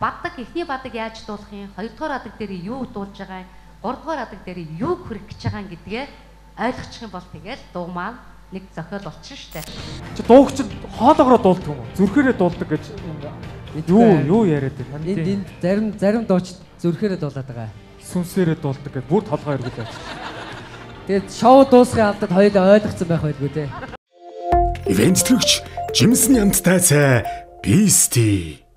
баддаг эхний баддаг яаж дуулах юм, хоёрдугаар баддаг дээр юу дуулж байгаа юм, гуравдугаар баддаг дээр юу хүрэх гэж байгаа юм гэдгээ ойлгочих юм бол тэгэл дуу маань нэг зохиол болчихно штэ. Чи дуугч хоолоогоор дуулдаг юм уу? Зүрхээрээ дуулдаг гэж юу юу яриад байна? Энд энд зарим зарим дууч зүрхээрээ дуулаад байгаа. Сүнсээрээ дуулдаг гэж бүр толгой эргүүлээ. Тэгээд шоу дуусгын алдад хоёул ойлгоцсон байх байлгүй те. Ивент төлөгч Жимсэн ямттай цай Бисти